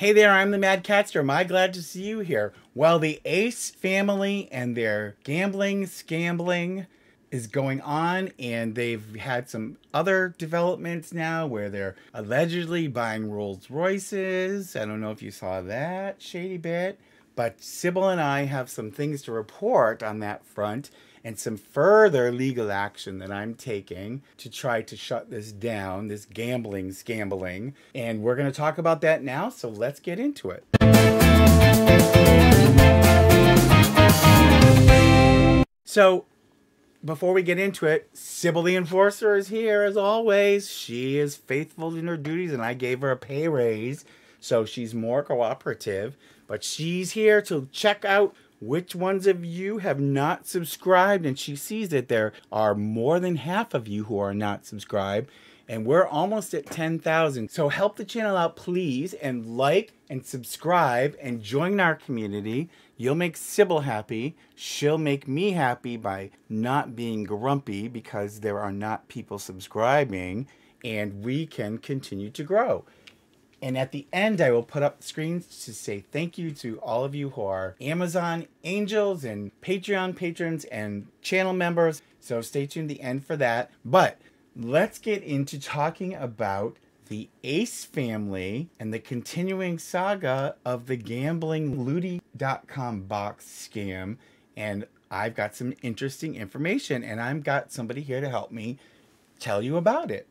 Hey there, I'm the Mad Catster. Am I glad to see you here? Well, the Ace family and their gambling, scambling is going on, and they've had some other developments now where they're allegedly buying Rolls Royces. I don't know if you saw that shady bit, but Sybil and I have some things to report on that front and some further legal action that I'm taking to try to shut this down, this gambling scambling. And we're going to talk about that now, so let's get into it. So, before we get into it, Sybil the Enforcer is here as always. She is faithful in her duties, and I gave her a pay raise, so she's more cooperative. But she's here to check out which ones of you have not subscribed and she sees that there are more than half of you who are not subscribed and we're almost at 10,000 so help the channel out please and like and subscribe and join our community. You'll make Sybil happy. She'll make me happy by not being grumpy because there are not people subscribing and we can continue to grow and at the end, I will put up screens to say thank you to all of you who are Amazon angels and Patreon patrons and channel members. So stay tuned the end for that. But let's get into talking about the Ace family and the continuing saga of the gambling Lootie.com box scam. And I've got some interesting information and I've got somebody here to help me tell you about it.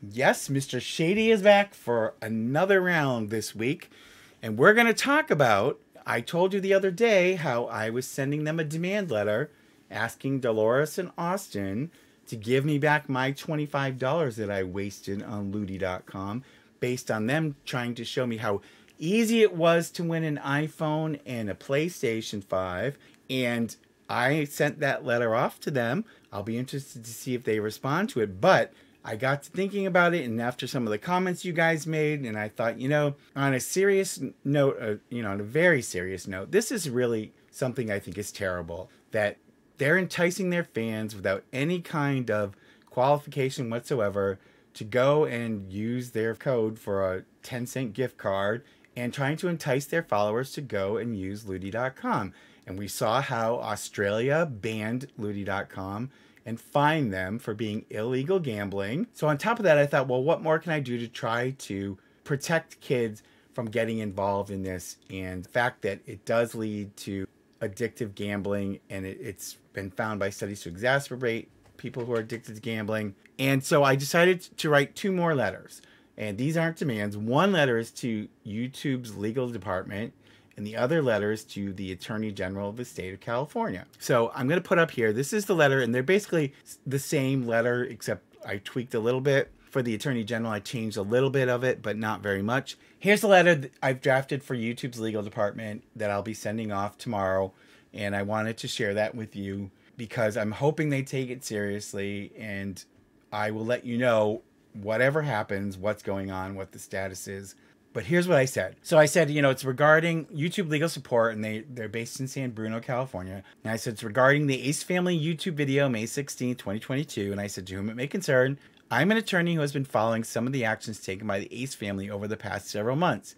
Yes, Mr. Shady is back for another round this week. And we're going to talk about. I told you the other day how I was sending them a demand letter asking Dolores and Austin to give me back my $25 that I wasted on Lootie.com based on them trying to show me how easy it was to win an iPhone and a PlayStation 5. And I sent that letter off to them. I'll be interested to see if they respond to it. But I got to thinking about it, and after some of the comments you guys made, and I thought, you know, on a serious note, uh, you know, on a very serious note, this is really something I think is terrible. That they're enticing their fans without any kind of qualification whatsoever to go and use their code for a 10 cent gift card and trying to entice their followers to go and use Lootie.com. And we saw how Australia banned Lootie.com and fine them for being illegal gambling. So, on top of that, I thought, well, what more can I do to try to protect kids from getting involved in this? And the fact that it does lead to addictive gambling, and it, has been found by studies to exacerbate people who are addicted to gambling. And so I decided to write two more letters. And these aren't demands. One letter is to YouTube's legal department and the other letters to the Attorney General of the state of California. So I'm going to put up here, this is the letter, and they're basically the same letter, except I tweaked a little bit. For the Attorney General, I changed a little bit of it, but not very much. Here's the letter I've drafted for YouTube's legal department that I'll be sending off tomorrow, and I wanted to share that with you because I'm hoping they take it seriously, and I will let you know whatever happens, what's going on, what the status is but here's what I said. So I said, you know, it's regarding YouTube legal support, and they they're based in San Bruno, California. And I said it's regarding the Ace Family YouTube video, May 16, 2022. And I said, to whom it may concern, I'm an attorney who has been following some of the actions taken by the Ace family over the past several months.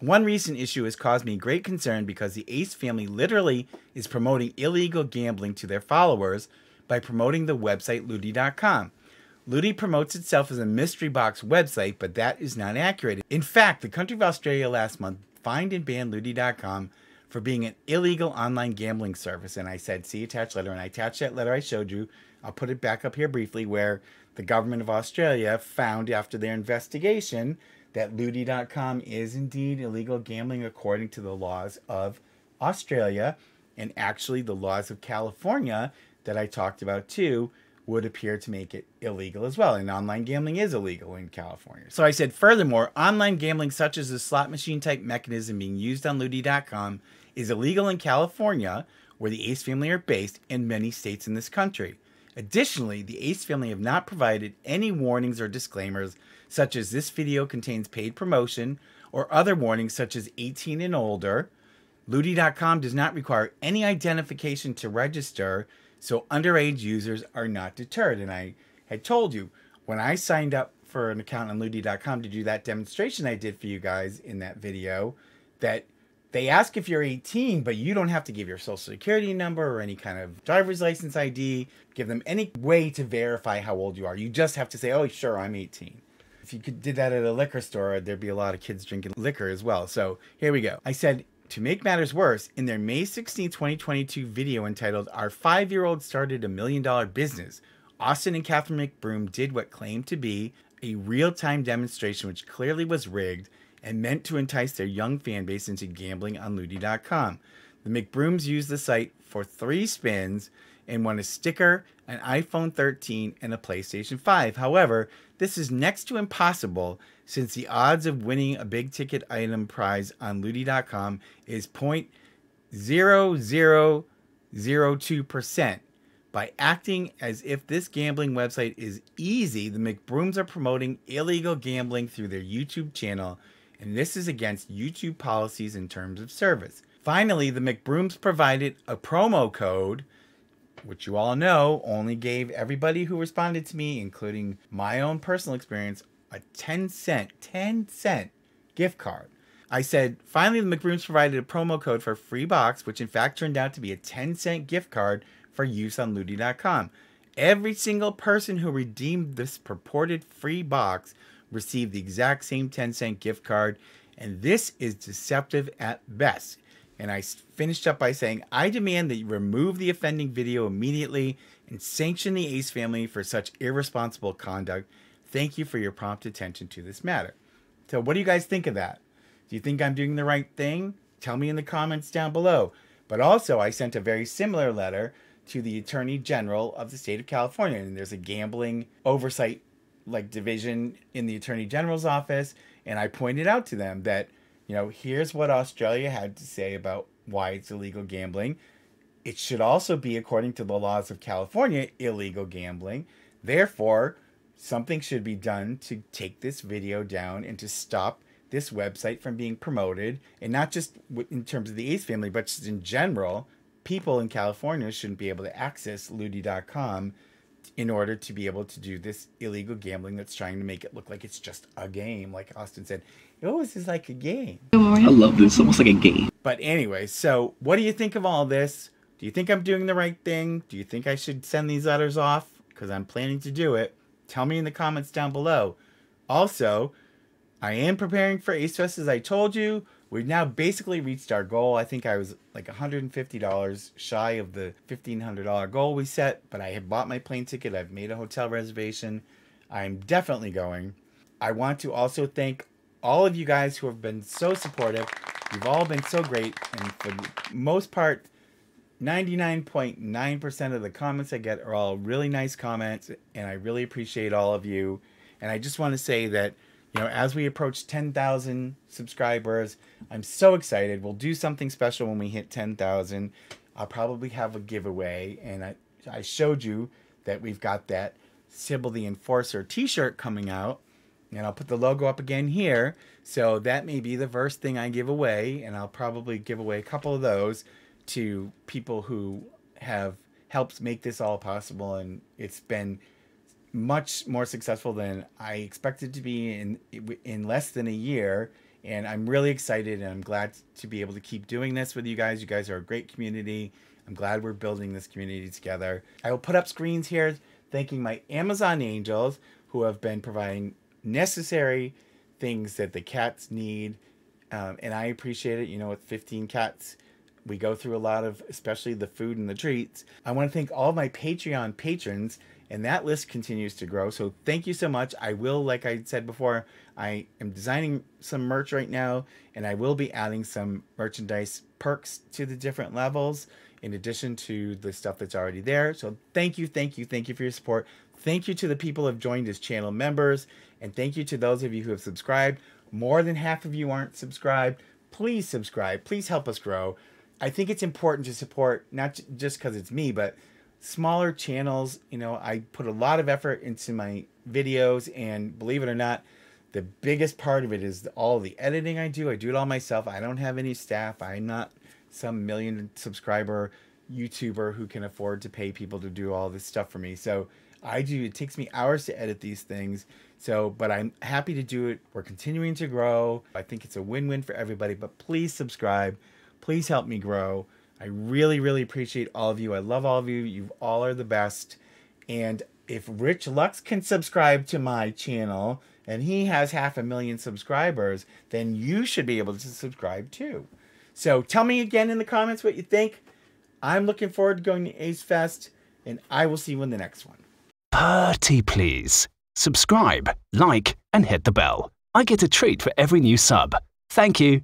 One recent issue has caused me great concern because the Ace family literally is promoting illegal gambling to their followers by promoting the website Lootie.com. Lootie promotes itself as a mystery box website, but that is not accurate. In fact, the country of Australia last month fined and banned Lootie.com for being an illegal online gambling service. And I said, see attached letter. And I attached that letter I showed you. I'll put it back up here briefly, where the government of Australia found after their investigation that Lootie.com is indeed illegal gambling according to the laws of Australia and actually the laws of California that I talked about too would appear to make it illegal as well. And online gambling is illegal in California. So I said, furthermore, online gambling, such as the slot machine type mechanism being used on Lootie.com, is illegal in California, where the Ace family are based, and many states in this country. Additionally, the Ace family have not provided any warnings or disclaimers, such as this video contains paid promotion, or other warnings such as 18 and older. Lootie.com does not require any identification to register, so underage users are not deterred. And I had told you when I signed up for an account on Lootie.com to do that demonstration I did for you guys in that video, that they ask if you're 18, but you don't have to give your social security number or any kind of driver's license ID, give them any way to verify how old you are. You just have to say, oh, sure, I'm 18. If you could, did that at a liquor store, there'd be a lot of kids drinking liquor as well. So here we go. I said, to make matters worse, in their May 16, 2022 video entitled Our Five Year Old Started a Million Dollar Business, Austin and Catherine McBroom did what claimed to be a real time demonstration, which clearly was rigged and meant to entice their young fan base into gambling on Lootie.com. The McBrooms used the site for three spins and won a sticker, an iPhone 13, and a PlayStation 5. However, this is next to impossible since the odds of winning a big ticket item prize on Lootie.com is 0.0002%. By acting as if this gambling website is easy, the McBrooms are promoting illegal gambling through their YouTube channel and this is against YouTube policies and terms of service. Finally, the McBrooms provided a promo code, which you all know only gave everybody who responded to me, including my own personal experience, a 10 cent, 10 cent gift card. I said, finally, the McBrooms provided a promo code for free box, which in fact turned out to be a 10 cent gift card for use on Lootie.com. Every single person who redeemed this purported free box received the exact same 10 cent gift card. And this is deceptive at best. And I finished up by saying, I demand that you remove the offending video immediately and sanction the Ace family for such irresponsible conduct. Thank you for your prompt attention to this matter. So, what do you guys think of that? Do you think I'm doing the right thing? Tell me in the comments down below. But also, I sent a very similar letter to the Attorney General of the state of California, and there's a gambling oversight like division in the attorney general's office and i pointed out to them that you know here's what australia had to say about why it's illegal gambling. It should also be according to the laws of california illegal gambling. Therefore something should be done to take this video down and to stop this website from being promoted. And not just in terms of the ace family but just in general people in california shouldn't be able to access Lootie.com in order to be able to do this illegal gambling that's trying to make it look like it's just a game. Like Austin said, oh, this is like a game. I love this. It's almost like a game. But anyway, so what do you think of all this? Do you think I'm doing the right thing? Do you think I should send these letters off? Because I'm planning to do it. Tell me in the comments down below. Also, I am preparing for Ace Fest as I told you. We've now basically reached our goal. I think I was like $150 shy of the $1,500 goal we set, but I have bought my plane ticket. I've made a hotel reservation. I'm definitely going. I want to also thank all of you guys who have been so supportive. You've all been so great. And for the most part, 99.9% of the comments I get are all really nice comments. And I really appreciate all of you. And I just want to say that you know, as we approach 10,000 subscribers, I'm so excited. We'll do something special when we hit 10,000. I'll probably have a giveaway, and I, I showed you that we've got that Sybil the Enforcer t-shirt coming out, and I'll put the logo up again here. So that may be the first thing I give away, and I'll probably give away a couple of those to people who have helped make this all possible, and it's been much more successful than I expected to be in in less than a year. And I'm really excited and I'm glad to be able to keep doing this with you guys. You guys are a great community. I'm glad we're building this community together. I will put up screens here thanking my Amazon angels who have been providing necessary things that the cats need. Um, and I appreciate it. You know, with 15 cats, we go through a lot of, especially the food and the treats. I want to thank all my Patreon patrons and that list continues to grow. So thank you so much. I will, like I said before, I am designing some merch right now, and I will be adding some merchandise perks to the different levels in addition to the stuff that's already there. So thank you, thank you, thank you for your support. Thank you to the people who have joined as channel members, and thank you to those of you who have subscribed. More than half of you aren't subscribed. Please subscribe. Please help us grow. I think it's important to support, not just because it's me, but smaller channels, you know, I put a lot of effort into my videos, and believe it or not, the biggest part of it is all the editing I do. I do it all myself. I don't have any staff. I'm not some million subscriber YouTuber who can afford to pay people to do all this stuff for me. So I do. It takes me hours to edit these things. So, but I'm happy to do it. We're continuing to grow. I think it's a win win for everybody, but please subscribe. Please help me grow. I really, really appreciate all of you. I love all of you. You all are the best. And if Rich Lux can subscribe to my channel and he has half a million subscribers, then you should be able to subscribe too. So tell me again in the comments what you think. I'm looking forward to going to Ace Fest, and I will see you in the next one. Pretty please. Subscribe, like, and hit the bell. I get a treat for every new sub. Thank you.